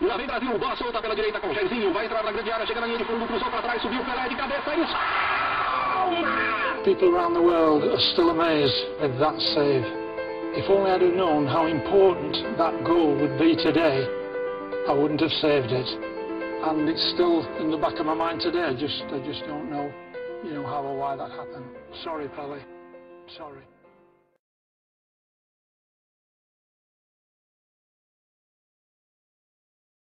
Lá vem Brasil, bola solta pela direita com Jairzinho, vai entrar na grande área, chega na linha de fundo, cruzou para trás, subiu Pelé de cabeça e salva! People around the world are still amazed with that save. If only I'd have known how important that goal would be today, I wouldn't have saved it. And it's still in the back of my mind today. I just, I just don't know, you know, how or why that happened. Sorry, Pelé. Sorry.